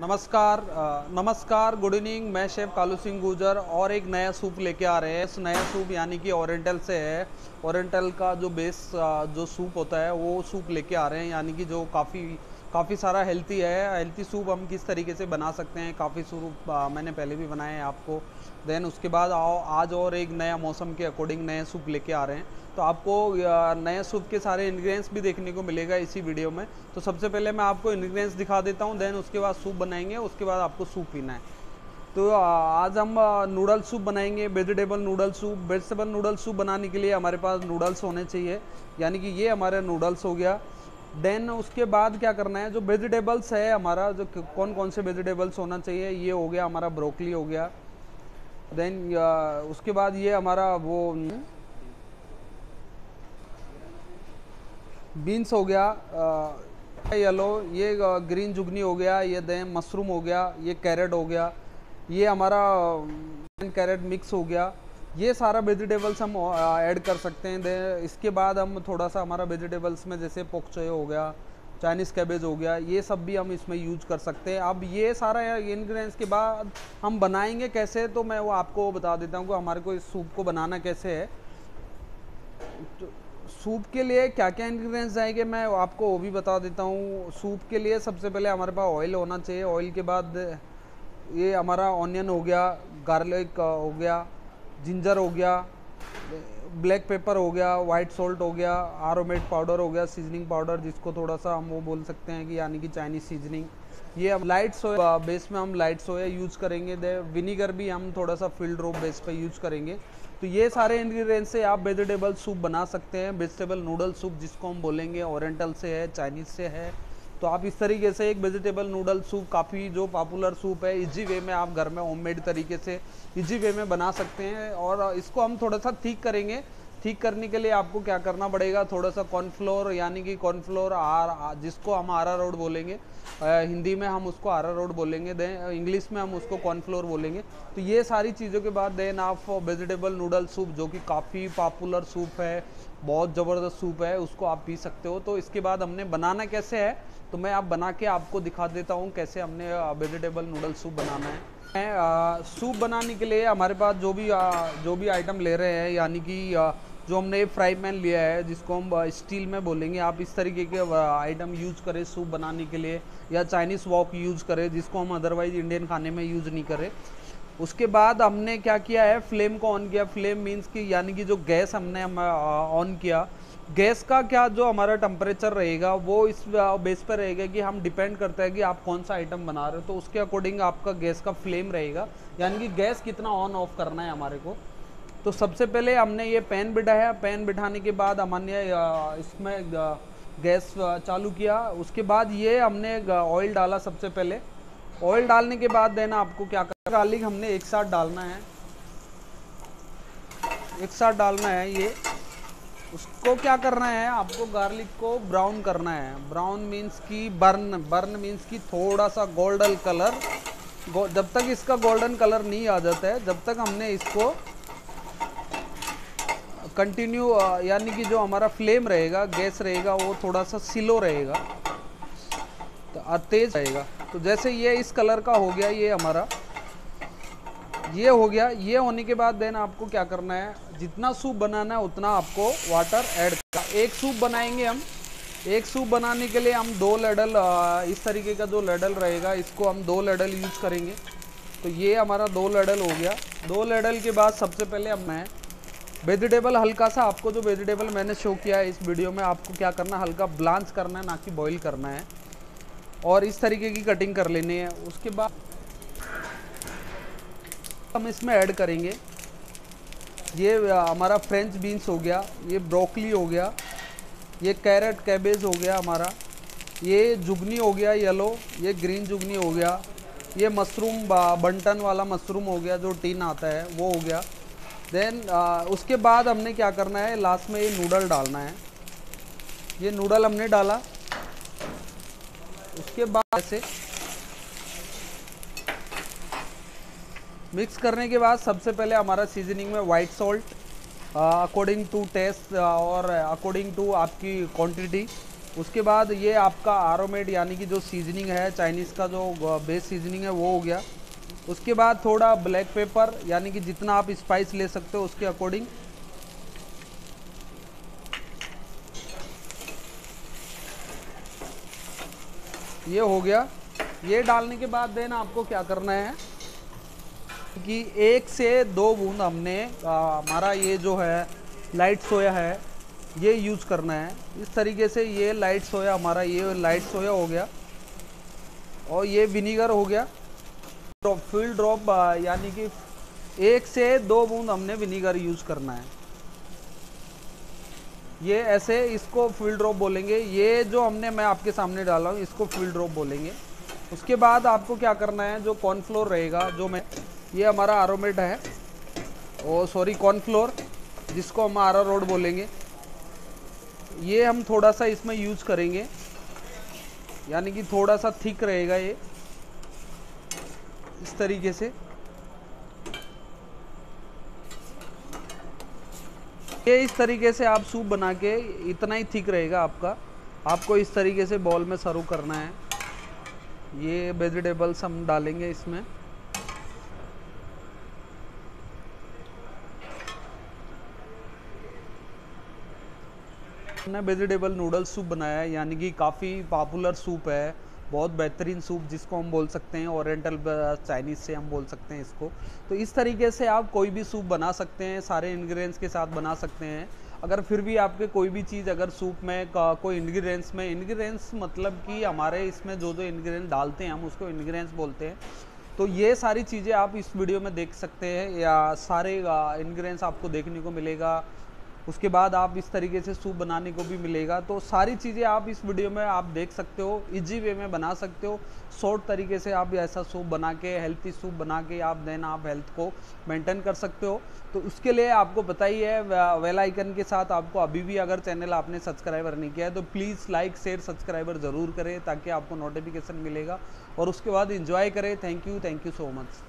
नमस्कार नमस्कार, good evening, मैं शेफ कालू सिंह गुजर और एक नया सूप लेके आ रहे हैं। इस नया सूप यानी कि ओरिएंटल से है। ओरिएंटल का जो बेस जो सूप होता है, वो सूप लेके आ रहे हैं। यानी कि जो काफ़ी काफ़ी सारा हेल्थी है। हेल्थी सूप हम किस तरीके से बना सकते हैं? काफ़ी सूप मैंने पहले भी बनाए हैं आपको। देन उसके बाद आओ, आज और एक नया मौसम के अकॉर्डिंग नए सूप लेके आ रहे हैं। तो आपको नए सूप के सारे इंग्रेडिएंट्स भी देखने को मिलेगा इसी वीडियो में। तो सबसे पहले मैं आपको इन्ग्रीडियंट्स दिखा देता हूँ देन उसके बाद सूप बनाएँगे, उसके बाद आपको सूप पीना है। तो आज हम नूडल सूप बनाएँगे vegetable noodle soup vegetable noodle soup बनाने के लिए हमारे पास नूडल्स होने चाहिए। यानी कि ये हमारे नूडल्स हो गया। देन उसके बाद क्या करना है, जो वेजिटेबल्स है हमारा, जो कौन कौन से वेजिटेबल्स होना चाहिए, ये हो गया हमारा ब्रोकली हो गया। देन उसके बाद ये हमारा वो बीन्स हो गया येलो ये ग्रीन जुगनी हो गया, ये देन मशरूम हो गया, ये कैरेट हो गया, ये हमारा कैरेट मिक्स हो गया। ये सारा वेजिटेबल्स हम ऐड कर सकते हैं। दे, इसके बाद हम थोड़ा सा हमारा वेजिटेबल्स में जैसे पोकचोय हो गया, चाइनीज़ कैबेज हो गया, ये सब भी हम इसमें यूज़ कर सकते हैं। अब ये सारा इन्ग्रीडियंट्स के बाद हम बनाएँगे कैसे तो मैं वो आपको बता देता हूँ कि हमारे को इस सूप को बनाना कैसे है। तो सूप के लिए क्या क्या इन्ग्रीडियंट्स आएँगे मैं आपको वो भी बता देता हूँ। सूप के लिए सबसे पहले हमारे पास ऑयल होना चाहिए। ऑयल के बाद ये हमारा ऑनियन हो गया, गार्लिक हो गया जिंजर हो गया, ब्लैक पेपर हो गया वाइट सॉल्ट हो गया आरोमेट पाउडर हो गया सीजनिंग पाउडर जिसको थोड़ा सा हम वो बोल सकते हैं कि यानी कि चाइनीज़ सीजनिंग ये हम लाइट सोया बेस में हम लाइट सोया यूज़ करेंगे दे विनीगर भी हम थोड़ा सा फ़ील्ड रोप बेस पे यूज़ करेंगे। तो ये सारे इंग्रेडिएंट्स से आप वेजिटेबल सूप बना सकते हैं वेजिटेबल नूडल सूप जिसको हम बोलेंगे ओरिएंटल से है चाइनीज़ से है तो आप इस तरीके से एक वेजिटेबल नूडल सूप काफ़ी जो पॉपुलर सूप है इजी वे में आप घर में होममेड तरीके से इजी वे में बना सकते हैं और इसको हम थोड़ा सा ठीक करेंगे। ठीक करने के लिए आपको क्या करना पड़ेगा? थोड़ा सा कॉर्नफ्लोर यानी कि कॉर्नफ्लोर आर जिसको हम आरा रोड बोलेंगे हिंदी में हम उसको आरा रोड बोलेंगे देन इंग्लिश में हम उसको कॉर्नफ्लोर बोलेंगे। तो ये सारी चीज़ों के बाद देन आप वेजिटेबल नूडल सूप जो कि काफ़ी पॉपुलर सूप है बहुत ज़बरदस्त सूप है उसको आप पी सकते हो। तो इसके बाद हमने बनाना कैसे है तो मैं आप बना के आपको दिखा देता हूँ कैसे हमने वेजिटेबल नूडल सूप बनाना है। सूप बनाने के लिए हमारे पास जो भी आ, जो भी आइटम ले रहे हैं यानी कि जो हमने फ्राई पैन लिया है जिसको हम स्टील में बोलेंगे आप इस तरीके के आइटम यूज़ करें सूप बनाने के लिए या चाइनीज़ वॉक यूज़ करें जिसको हम अदरवाइज़ इंडियन खाने में यूज़ नहीं करें। उसके बाद हमने क्या किया है? फ्लेम को ऑन किया। फ्लेम मीन्स कि यानी कि जो गैस हमने, हम ऑन किया। गैस का क्या जो हमारा टेम्परेचर रहेगा, वो इस बेस पर रहेगा कि हम डिपेंड करता है कि आप कौन सा आइटम बना रहे हो। तो उसके अकॉर्डिंग आपका गैस का फ्लेम रहेगा। यानी कि गैस कितना ऑन ऑफ़ करना है हमारे को। तो सबसे पहले हमने ये पैन बिठाया। पैन बिठाने के बाद हमने इसमें गैस चालू किया। उसके बाद ये हमने ऑयल डाला सबसे पहले। ऑयल डालने के बाद देना आपको क्या करना गार्लिक हमने एक साथ डालना है। एक साथ डालना है ये। उसको क्या करना है? आपको गार्लिक को ब्राउन करना है। ब्राउन मीन्स की बर्न। बर्न मीन्स की थोड़ा सा गोल्डन कलर। जब तक इसका गोल्डन कलर नहीं आ जाता है, जब तक हमने इसको कंटिन्यू यानी कि जो हमारा फ्लेम रहेगा गैस रहेगा, वो थोड़ा सा स्लो रहेगा। तो तेज रहेगा। तो जैसे ये इस कलर का हो गया, ये हमारा। ये हो गया। ये होने के बाद देन आपको क्या करना है? जितना सूप बनाना है, उतना आपको वाटर ऐड करना एक सूप बनाएँगे हम। एक सूप बनाने के लिए हम दो लडल इस तरीके का जो लडल रहेगा, इसको हम दो लडल यूज़ करेंगे। तो ये हमारा दो लडल हो गया। दो लडल के बाद सबसे पहले हम मैं वेजिटेबल हल्का सा आपको जो वेजिटेबल मैंने शो किया है इस वीडियो में, आपको क्या करना है? हल्का ब्लांच करना है, ना कि बॉईल करना है। और इस तरीके की कटिंग कर लेनी है। उसके बाद हम इसमें ऐड करेंगे। ये हमारा फ्रेंच बीन्स हो गया, ये ब्रोकली हो गया, ये कैरेट कैबेज हो गया हमारा, ये जुगनी हो गया येलो ये ग्रीन जुगनी हो गया, ये मशरूम बंटन वाला मशरूम हो गया जो टीन आता है, वो हो गया। देन उसके बाद हमने क्या करना है लास्ट में ये नूडल डालना है। ये नूडल हमने डाला। उसके बाद ऐसे मिक्स करने के बाद सबसे पहले हमारा सीजनिंग में white salt according to taste और अकॉर्डिंग टू आपकी क्वांटिटी उसके बाद ये आपका आरोमेड यानी कि जो सीजनिंग है चाइनीज़ का जो बेस सीजनिंग है, वो हो गया. उसके बाद थोड़ा ब्लैक पेपर यानी कि जितना आप स्पाइस ले सकते हो उसके अकॉर्डिंग ये हो गया. ये डालने के बाद देन आपको क्या करना है? कि एक से दो बूंद हमने हमारा ये जो है लाइट सोया है, ये यूज़ करना है। इस तरीके से ये लाइट सोया, हमारा ये लाइट सोया हो गया। और ये विनीगर हो गया। ड्रॉप फ़ील्ड ड्रॉप यानी कि एक से दो बूंद हमने विनीगर यूज़ करना है। ये ऐसे इसको फ़ील्ड ड्रॉप बोलेंगे। ये जो हमने, मैं आपके सामने डाला हूँ, इसको फ़ील्ड ड्रॉप बोलेंगे। उसके बाद आपको क्या करना है, जो कॉर्नफ्लोर रहेगा, जो मैं ये हमारा आरोमेट है। ओ सॉरी कॉर्नफ्लोर जिसको हम आरा रोड बोलेंगे। ये हम थोड़ा सा इसमें यूज़ करेंगे। यानी कि थोड़ा सा थिक रहेगा ये। इस तरीके से। ये इस तरीके से आप सूप बना के इतना ही थिक रहेगा आपका। आपको इस तरीके से बॉल में सर्व करना है। ये वेजिटेबल्स हम डालेंगे इसमें। हमने वेजिटेबल नूडल सूप बनाया है, यानी कि काफ़ी पॉपुलर सूप है, बहुत बेहतरीन सूप जिसको हम बोल सकते हैं ओरिएंटल चाइनीज़ से हम बोल सकते हैं इसको। तो इस तरीके से आप कोई भी सूप बना सकते हैं, सारे इंग्रेडिएंट्स के साथ बना सकते हैं। अगर फिर भी आपके कोई भी चीज़ अगर सूप में कोई इंग्रेडिएंट्स में इंग्रेडिएंट्स मतलब कि हमारे इसमें जो जो इन्ग्रीडियंट डालते हैं, हम उसको इंग्रेडिएंट्स बोलते हैं। तो ये सारी चीज़ें आप इस वीडियो में देख सकते हैं, या सारे इंग्रेडिएंट्स आपको देखने को मिलेगा। उसके बाद आप इस तरीके से सूप बनाने को भी मिलेगा। तो सारी चीज़ें आप इस वीडियो में आप देख सकते हो इजी वे में बना सकते हो। शॉर्ट तरीके से आप ऐसा सूप बना के हेल्थी सूप बना के आप देन आप हेल्थ को मेंटेन कर सकते हो। तो उसके लिए आपको पता ही है वेल आइकन के साथ आपको अभी भी अगर चैनल आपने सब्सक्राइबर नहीं किया है तो प्लीज़ लाइक शेयर सब्सक्राइबर ज़रूर करें ताकि आपको नोटिफिकेशन मिलेगा। और उसके बाद इंजॉय करें। Thank you thank you so much